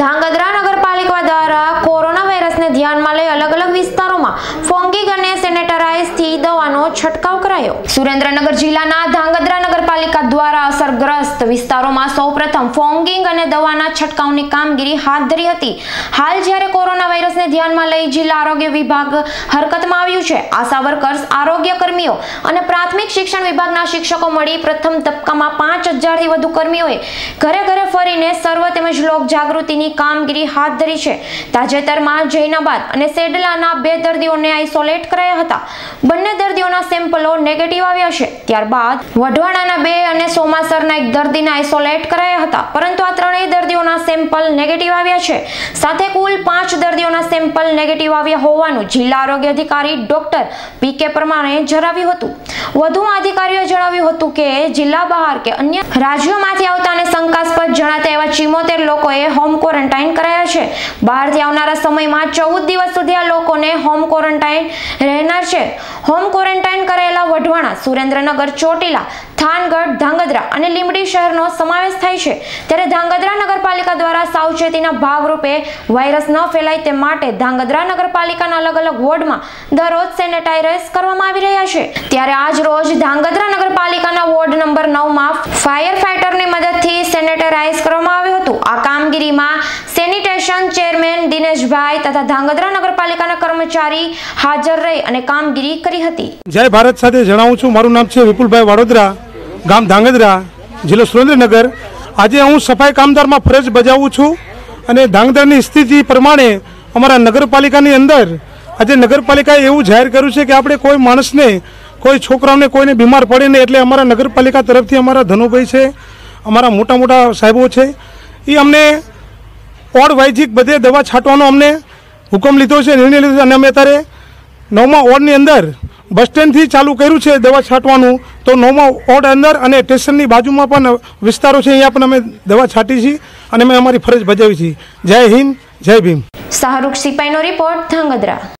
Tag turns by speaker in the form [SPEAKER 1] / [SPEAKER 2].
[SPEAKER 1] ધાંગધ્રા નગરપાલિકા દ્વારા કોરોના વાયરસને ધ્યાનમાં લઈ અલગ અલગ વિસ્તારોમાં ફોંગિંગ અને સેનેટરાઇઝથી દવાનો છંટકાવ કરાયો. સુરેન્દ્રનગર જિલ્લાના ધાંગધ્રા નગરપાલિકા દ્વારા અસરગ્રસ્ત વિસ્તારોમાં સૌપ્રથમ ફોંગિંગ અને દવાના છંટકાવની કામગીરી હાથ ધરી હતી. હાલ જ્યારે કોરોના ધ્યાનમાં લઈ જિલ્લા આરોગ્ય વિભાગ હરકતમાં આવ્યું છે. આશા વર્કર્સ આરોગ્ય કર્મીઓ અને પ્રાથમિક શિક્ષણ વિભાગના શિક્ષકો મળી પ્રથમ તબક્કામાં પાંચ હજારથી વધુ કર્મીઓએ ઘરે ઘરે ફરીને સર્વ તેમજ લોક જાગૃતિની કામગીરી હાથ ધરી છે. તાજેતરમાં જૈનાબાદ અને સેડલાના બે દર્દીઓને આઇસોલેટ કરાયા હતા. બંને દર્દીઓના સેમ્પલો નેગેટિવ આવ્યા છે. ત્યારબાદ વઢવાણાના બે અને સોમાસરના એક દર્દીને આઇસોલેટ કરાયા હતા. પરંતુ આ ત્રણેય દર્દીઓના સેમ્પલ નેગેટિવ આવ્યા છે. સાથે કુલ પાંચ દર્દીઓના સેમ્પલ નેગેટિવ આવ્યા હોવાનું જિલ્લા આરોગ્ય અધિકારી ડોક્ટર પી કે પરમારે જણાવ્યું હતું. વધુમાં અધિકારીઓએ જણાવ્યું હતું કે જિલ્લા બહાર કે અન્ય રાજ્યોમાંથી આવતા અને શંકાસ્પદ જણાતા એવા ચિમોતેર લોકોએ હોમ ક્વોરન્ટાઇન કરાયા છે. બહારથી આવનારા સમયમાં ચૌદ દિવસ સુધી આ લોકોને હોમ ક્વોરન્ટાઇન રહેનાર છે. હોમ ક્વોરન્ટાઇન કરાયેલા વઢવાણા, સુરેન્દ્રનગર, ચોટીલા થાનગઢ, ધાંગધ્રા અને લીંબડી શહેરનો સમાવેશ થાય છે. ત્યારે ધાંગધ્રા નગરપાલિકા દ્વારા સાવચેતીના ભાગરૂપે વાયરસ ન ફેલાય તે માટે ધાંગધ્રા નગરપાલિકાના અલગ અલગ વોર્ડમાં દરરોજ સેનેટાઇઝ કરવામાં આવી રહ્યા છે. ત્યારે આજ રોજ ધાંગધ્રા નગરપાલિકાના વોર્ડ નંબર નવમાં ફાયર ફાઇટરની મદદથી સેનેટાઇઝ કરવામાં આવ્યું હતું. આ કામગીરીમાં સેનિટેશન ચેરમેન દિનેશભાઈ તથા ધાંગધ્રા નગરપાલિકાના કર્મચારી હાજર રહી અને કામગીરી કરી હતી.
[SPEAKER 2] જય ભારત સાથે જણાવું છું. મારું નામ છે વિપુલભાઈ વાડોદરા. ગામ ધાંગધ્રા, જિલ્લો સુરેન્દ્રનગર. આજે હું સફાઈ કામદારમાં ફરજ બજાવું છું અને ધાંગધ્રાની સ્થિતિ પ્રમાણે અમારા નગરપાલિકાની અંદર આજે નગરપાલિકાએ એવું જાહેર કર્યું છે કે આપણે કોઈ માણસને, કોઈ છોકરાઓને કોઈને બીમાર પડે નહીં એટલે અમારા નગરપાલિકા તરફથી અમારા ધનુભાઈ છે, અમારા મોટા મોટા સાહેબો છે. એ અમને ઓડ વાઇઝિક બધે દવા છાંટવાનો અમને હુકમ લીધો છે, નિર્ણય લીધો છે અને અમે અત્યારે નવમા ઓડની અંદર બસ સ્ટેન્ડથી ચાલુ કર્યું છે દવા છાંટવાનું. તો નોમા ઓડ અંદર અને સ્ટેશનની બાજુમાં પણ વિસ્તારો છે, અહીંયા પણ અમે દવા છાંટી છીએ અને અમે અમારી ફરજ બજાવી છીએ. જય હિન્દ, જય ભીમ.
[SPEAKER 1] શાહરૂખ સિપાઈનો રિપોર્ટ ધાંગધ્રા